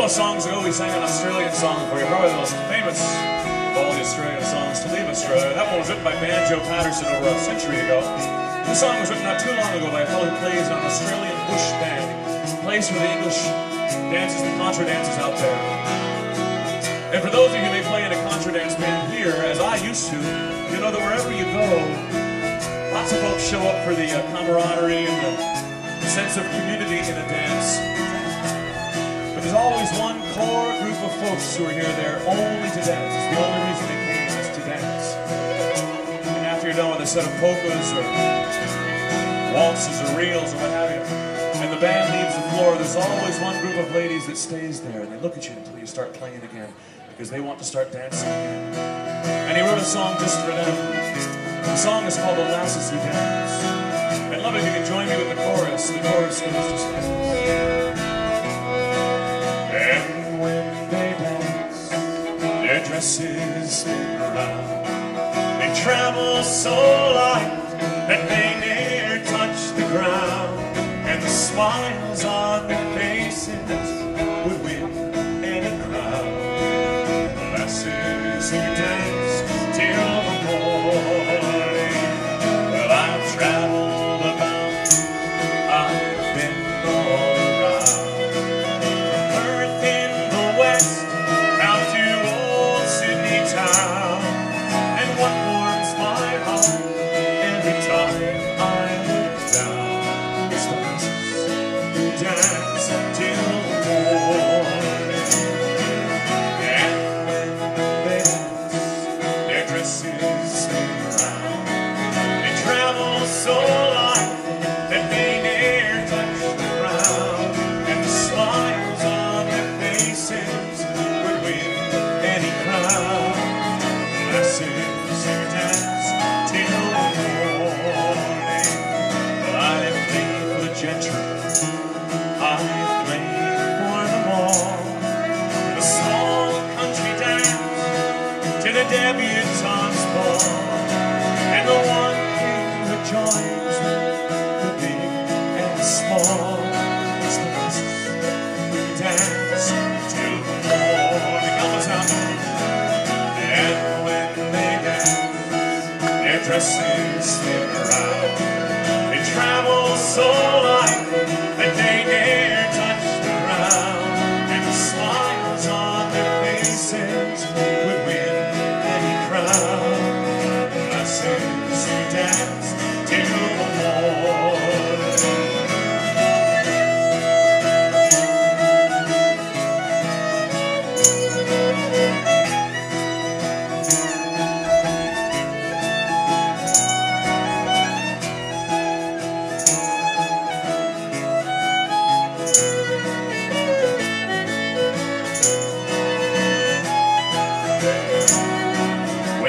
couple of songs ago, we sang an Australian song for you, probably the most famous of all the Australian songs to leave Australia. That one was written by Banjo Paterson over a century ago. This song was written not too long ago by a fellow who plays an Australian bush band. He plays for the English dances, the contra dances out there. And for those of you who may play in a contra dance band here, as I used to, you know that wherever you go, lots of folks show up for the uh, camaraderie and the sense of community in a dance. There's always one core group of folks who are here there only to dance. It's the only reason they came is to dance. And after you're done with a set of polkas or waltzes or reels or what have you, and the band leaves the floor, there's always one group of ladies that stays there and they look at you until you start playing again because they want to start dancing again. And he wrote a song just for them. The song is called The Lasses Who Dance. I'd love if you could join me with the chorus. The chorus goes just like this. Around. They travel so light that they near touch the ground. And the smiles on their faces dresses spin around. They travel so light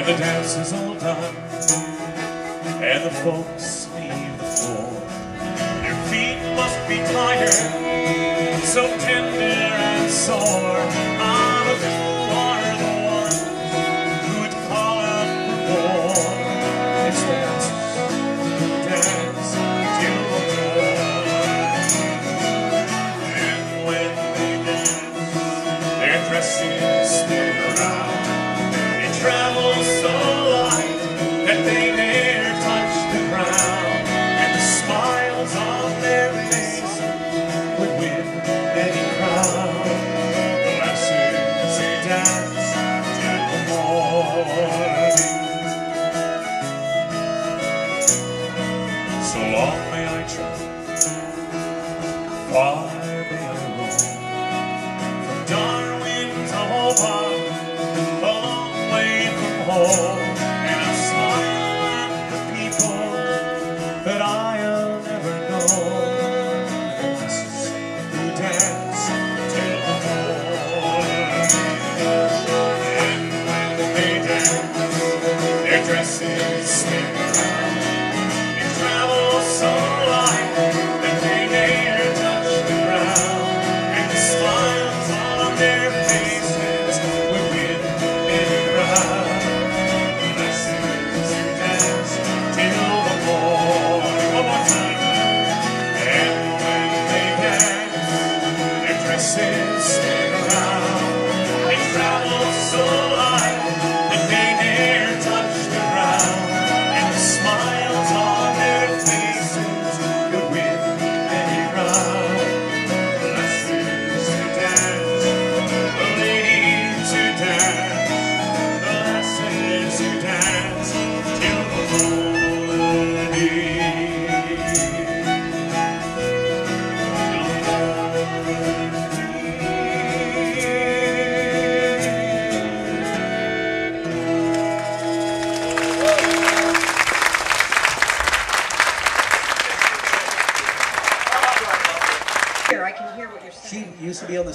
When the dance is all done and the folks leave the floor, their feet must be tired, so tender and sore. From Darwin to Hobart a long way from home, and I smile at the people that I'll never know. Who dance till the morning, and when they dance, their dresses to be on the